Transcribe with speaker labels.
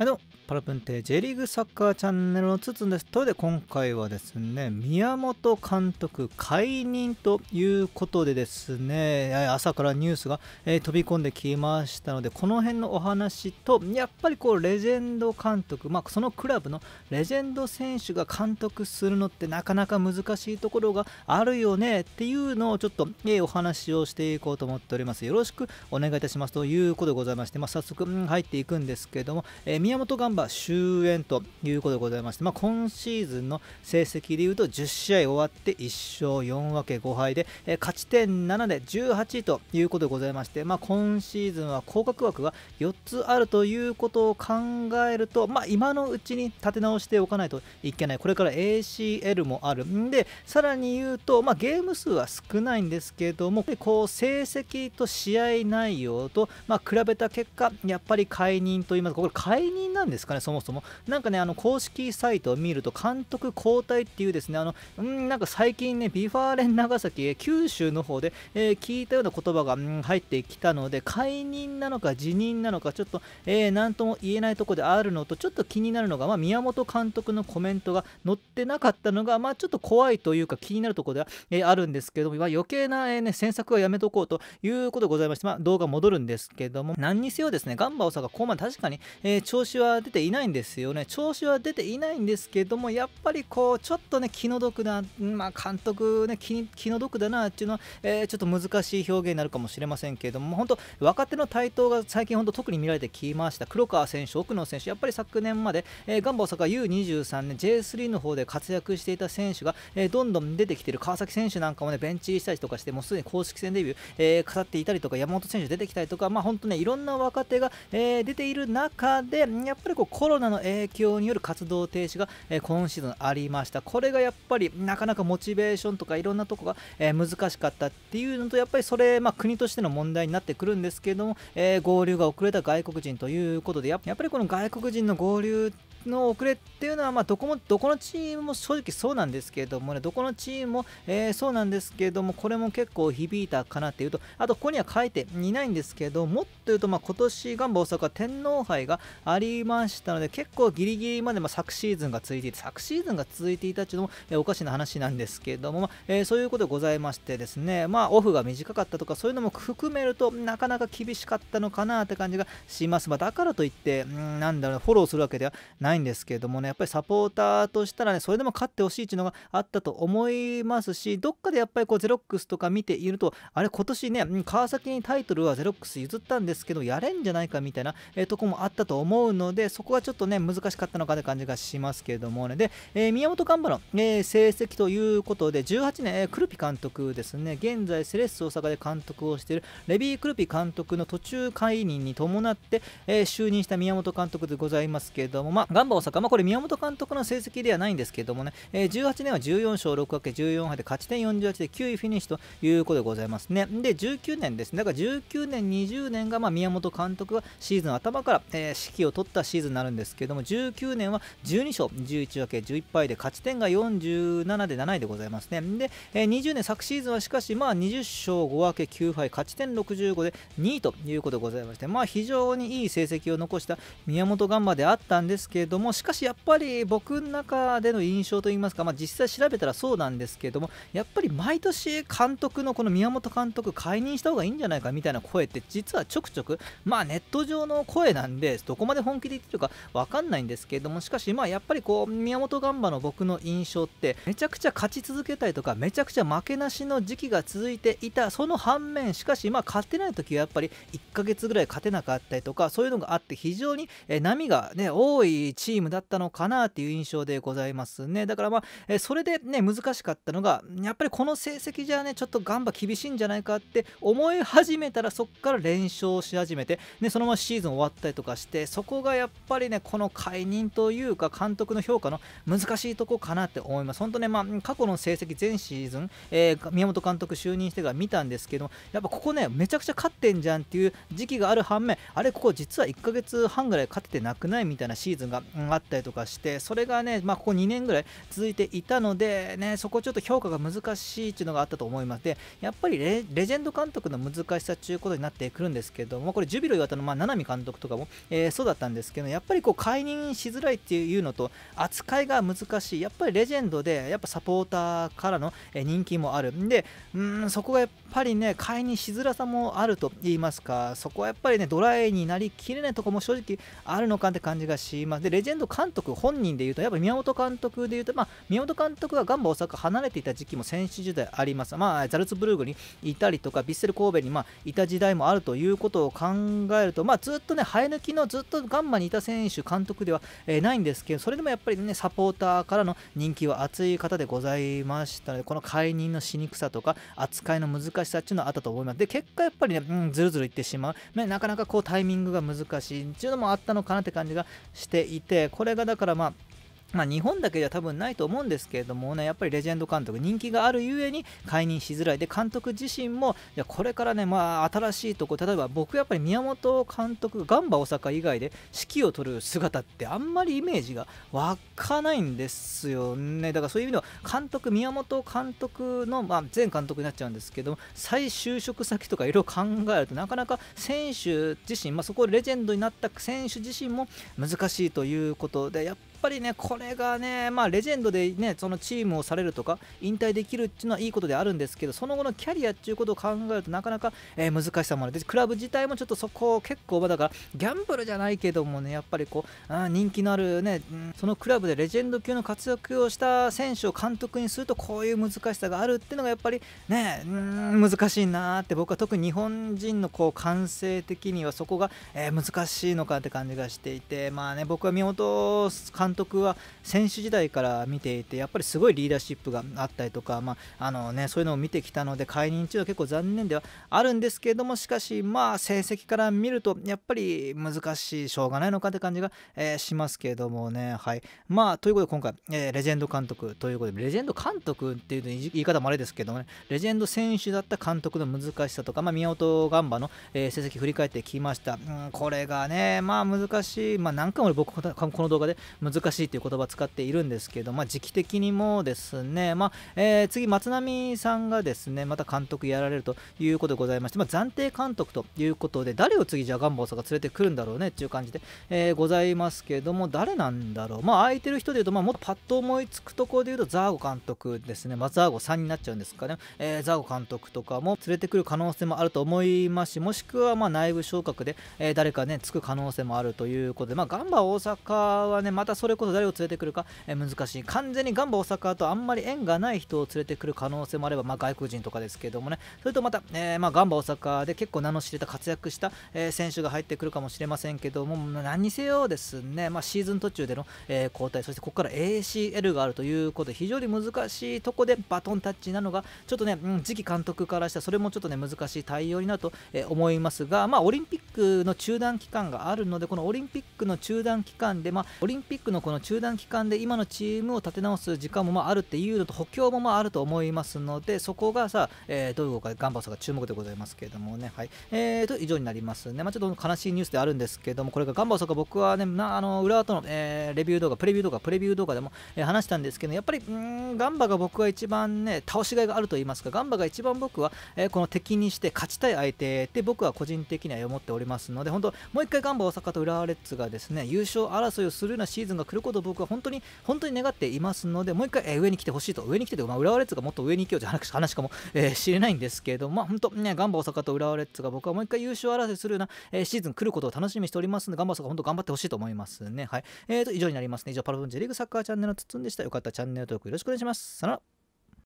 Speaker 1: はいどうもパラプンテ J リーグサッカーチャンネルのつつんです。ということで今回はですね、宮本監督解任ということでですね、朝からニュースが、えー、飛び込んできましたので、この辺のお話と、やっぱりこうレジェンド監督、まあ、そのクラブのレジェンド選手が監督するのってなかなか難しいところがあるよねっていうのをちょっと、えー、お話をしていこうと思っております。よろしくお願いいたしますということでございまして、まあ、早速、入っていくんですけども、えー、宮本ガンバ終焉ということでございまして、まあ、今シーズンの成績でいうと10試合終わって1勝4分け5敗で、え勝ち点7で18位ということでございまして、まあ、今シーズンは降格枠が4つあるということを考えると、まあ、今のうちに立て直しておかないといけない。これから ACL もある。んでさらに言うと、まあ、ゲーム数は少ないんですけどもこう成績と試合内容と、まあ、比べた結果やっぱり解任といいますかこれ解任なんですかね、そもそも。なんかね、あの公式サイトを見ると、監督交代っていうですね、あの、んなんか最近ね、 V・ファーレン長崎、九州の方で、えー、聞いたような言葉が、入ってきたので、解任なのか辞任なのか、ちょっと、えー、なんとも言えないところであるのと、ちょっと気になるのが、まあ、宮本監督のコメントが載ってなかったのが、まあ、ちょっと怖いというか気になるところでは、えー、あるんですけども、まあ、余計な、えー、ね、詮索はやめとこうということでございまして、まあ、動画戻るんですけども、何にせよですね、ガンバ大阪、ここまで確かに、えー、調調子は出ていないんですよね。調子は出ていないんですけども、やっぱりこう、ちょっとね、気の毒な、まあ、監督ね気、気の毒だなっていうのは、えー、ちょっと難しい表現になるかもしれませんけれども、本当、若手の台頭が最近、本当、特に見られてきました。黒川選手、奥野選手、やっぱり昨年まで、えー、ガンバ大阪 U23 年、J3 の方で活躍していた選手が、えー、どんどん出てきている川崎選手なんかもね、ベンチしたりとかして、もうすでに公式戦デビュー、えー、語っていたりとか、山本選手出てきたりとか、まあ、本当ね、いろんな若手が、えー、出ている中で、やっぱりこうコロナの影響による活動停止が、え、今シーズンありました。これがやっぱりなかなかモチベーションとかいろんなとこが、え、難しかったっていうのと、やっぱりそれ、まあ、国としての問題になってくるんですけども、え、合流が遅れた外国人ということで、やっぱりこの外国人の合流の遅れっていうのは、まあ、どこもどこのチームも正直そうなんですけれどもね、どこのチームも、えー、そうなんですけれども、これも結構響いたかなっていうと、あとここには書いていないんですけど、もっと言うと、まあ、今年ガンバ大阪天皇杯がありましたので、結構ギリギリまで、まあ、昨シーズンが続いていて、昨シーズンが続いていたっていうのも、えー、おかしな話なんですけれども、まあ、えー、そういうことでございましてですね、まあ、オフが短かったとか、そういうのも含めるとなかなか厳しかったのかなって感じがします。まあ、だからといって、んなんだろう、フォローするわけではないんですけれどもね、やっぱりサポーターとしたらね、それでも勝ってほしいっていうのがあったと思いますし、どっかでやっぱりこうゼロックスとか見ていると、あれ、今年ね、川崎にタイトルはゼロックス譲ったんですけど、やれんじゃないかみたいな、えー、とこもあったと思うので、そこがちょっとね、難しかったのかって感じがしますけれどもね。で、えー、宮本ガンバの、えー、成績ということで、18年、えー、クルピ監督ですね、現在セレッソ大阪で監督をしているレビー・クルピ監督の途中解任に伴って、え、就任した宮本監督でございますけれども、まあ、ガンバ大阪、まあ、これ宮本監督の成績ではないんですけどもね、えー、18年は14勝6分け14敗で勝ち点48で9位フィニッシュということでございますね。で、19年ですね、だから19年、20年がまあ宮本監督がシーズン頭から、えー、指揮を取ったシーズンになるんですけども、19年は12勝11分け11敗で勝ち点が47で7位でございますね。で、えー、20年昨シーズンはしかし、まあ、20勝5分け9敗、勝ち点65で2位ということでございまして、まあ、非常にいい成績を残した宮本ガンバであったんですけれども、しかしやっぱり僕の中での印象といいますか、まあ、実際調べたらそうなんですけども、やっぱり毎年監督のこの宮本監督解任した方がいいんじゃないかみたいな声って実はちょくちょく、まあネット上の声なんで、どこまで本気で言ってるかわかんないんですけども、しかしまあやっぱりこう、宮本ガンバの僕の印象って、めちゃくちゃ勝ち続けたいとか、めちゃくちゃ負けなしの時期が続いていた、その反面、しかしまあ勝てない時はやっぱり1ヶ月ぐらい勝てなかったりとか、そういうのがあって、非常に波がね、多いチームだったのかなっていう印象でございますね。だからまあ、えそれでね、難しかったのが、やっぱりこの成績じゃね、ちょっとガンバ厳しいんじゃないかって思い始めたら、そこから連勝し始めて、ね、そのままシーズン終わったりとかして、そこがやっぱりね、この解任というか、監督の評価の難しいとこかなって思います。本当ね、まあ、過去の成績全シーズン、えー、宮本監督就任してから見たんですけど、やっぱここね、めちゃくちゃ勝ってんじゃんっていう時期がある反面、あれ、ここ実は1ヶ月半ぐらい勝ててなくないみたいなシーズンがあったりとかしてそれがね、まあ、ここ2年ぐらい続いていたので、ね、そこちょっと評価が難しいっていうのがあったと思います。でやっぱりレジェンド監督の難しさということになってくるんですけどもこれジュビロ磐田の、まあ、七海監督とかも、えー、そうだったんですけどやっぱりこう解任しづらいっていうのと扱いが難しい。やっぱりレジェンドでやっぱサポーターからの人気もある。んでうんそこがやっぱりね解任しづらさもあると言いますかそこはやっぱりねドライになりきれないところも正直あるのかって感じがします。でレジェンド監督本人で言うとやっぱ宮本監督で言うとまあ宮本監督がガンバ大阪離れていた時期も選手時代あります。まあザルツブルーグにいたりとかビッセル神戸にまあいた時代もあるということを考えるとまあずっとね生え抜きのずっとガンバにいた選手監督では、えー、ないんですけどそれでもやっぱりねサポーターからの人気は熱い方でございましたのでこの解任のしにくさとか扱いの難しさっていうのはあったと思います。で結果やっぱりね、うん、ずるずるいってしまう、ね、なかなかこうタイミングが難しいっていうのもあったのかなって感じがしていてこれがだからまあまあ、日本だけでは多分ないと思うんですけれどもね、やっぱりレジェンド監督、人気があるゆえに解任しづらい。で、監督自身も、いやこれからね、まあ、新しいとこ、例えば僕やっぱり宮本監督、ガンバ大阪以外で指揮を取る姿ってあんまりイメージが湧かないんですよね。だからそういう意味では、監督、宮本監督の、まあ、前監督になっちゃうんですけど、再就職先とかいろいろ考えるとなかなか選手自身、まあ、そこレジェンドになった選手自身も難しいということで、やっぱりね、これがね、まあ、レジェンドでね、そのチームをされるとか、引退できるっていうのはいいことであるんですけど、その後のキャリアっていうことを考えるとなかなか、えー、難しさもある。で、クラブ自体もちょっとそこ結構、だから、ギャンブルじゃないけどもね、やっぱりこう、あ人気のあるね、そのクラブでレジェンド級の活躍をした選手を監督にすると、こういう難しさがあるっていうのがやっぱりね、難しいなって、僕は特に日本人のこう感性的にはそこが、えー、難しいのかって感じがしていて、まあね、僕は宮本監監督は選手時代から見ていてやっぱりすごいリーダーシップがあったりとか、まああのね、そういうのを見てきたので解任中は結構残念ではあるんですけれどもしかしまあ成績から見るとやっぱり難しいしょうがないのかって感じが、えー、しますけれどもね。はい。まあということで今回、えー、レジェンド監督ということでレジェンド監督っていう言い方もあれですけどもねレジェンド選手だった監督の難しさとか、まあ、宮本ガンバの、えー、成績振り返ってきました、うん、これがねまあ難しい。まあ何回も僕この動画で難難しいという言葉を使っているんですけど、まあ、時期的にもですね、まあえー、次、松並さんがですね、また監督やられるということでございまして、まあ、暫定監督ということで、誰を次、じゃあガンバ大阪連れてくるんだろうねっていう感じで、えー、ございますけども、誰なんだろう。まあ、空いてる人でいうと、まあ、もっとパッと思いつくところでいうと、ザーゴ監督ですね、松ザーゴさんになっちゃうんですかね、えー、ザーゴ監督とかも連れてくる可能性もあると思いますし、もしくはま内部昇格で、え、誰かね、つく可能性もあるということで、ま、ガンバ大阪はね、またそれれこそ誰を連れてくるか、え難しい。完全にガンバ大阪とあんまり縁がない人を連れてくる可能性もあれば、まあ、外国人とかですけどもね。それとまた、えー、まあ、ガンバ大阪で結構名の知れた活躍した、え、選手が入ってくるかもしれませんけども何にせよですね、まあ、シーズン途中での、え、交代そしてここから ACL があるということで非常に難しいとこでバトンタッチなのがちょっとね、うん、次期監督からしたらそれもちょっとね難しい対応になると、え思いますが、まあ、オリンピックの中断期間があるのでこのオリンピックの中断期間で、まあ、オリンピックのこの中断期間で今のチームを立て直す時間もまああるっていうのと補強もまああると思いますのでそこがさ、えー、どういう動かガンバーサが注目でございますけれどもね。はい。えーと以上になりますね。まあちょっと悲しいニュースであるんですけどもこれがガンバーサが僕はねなあの裏との、えー、レビュー動画プレビュー動画プレビュー動画でも、えー、話したんですけどやっぱりんガンバが僕は一番ね倒しがいがあると言いますかガンバが一番僕は、えー、この敵にして勝ちたい相手って僕は個人的には思っておりますので本当もう一回ガンバ大阪と浦和レッズがですね優勝争いをするようなシーズンが来ることを僕は本当に本当に願っていますので、もう一回、えー、上に来てほしいと、上に来ててまあ、浦和レッズがもっと上に行けようという話かも、えー、知れないんですけれども、まあ、本当、ね、ガンバ大阪と浦和レッズが僕はもう一回優勝争いするような、えー、シーズン来ることを楽しみにしておりますので、ガンバ大阪、本当頑張ってほしいと思いますね。はい。えーと、以上になりますね。以上、パラボンジェリーグサッカーチャンネルのつつんでした。よかったらチャンネル登録よろしくお願いします。さよなら。